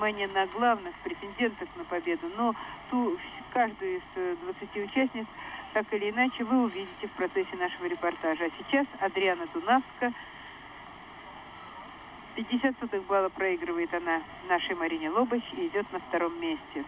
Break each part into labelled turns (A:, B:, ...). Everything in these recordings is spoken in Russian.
A: внимание на главных претендентов на победу, но ту, каждую из 20 участниц так или иначе вы увидите в процессе нашего репортажа. А сейчас Адриана Дунавска. 50 сотых балла проигрывает она нашей Марине Лобач и идет на втором месте.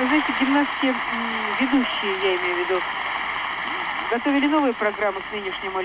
A: Вы знаете, гимнастки ведущие, я имею в виду, готовили новые программы к нынешнему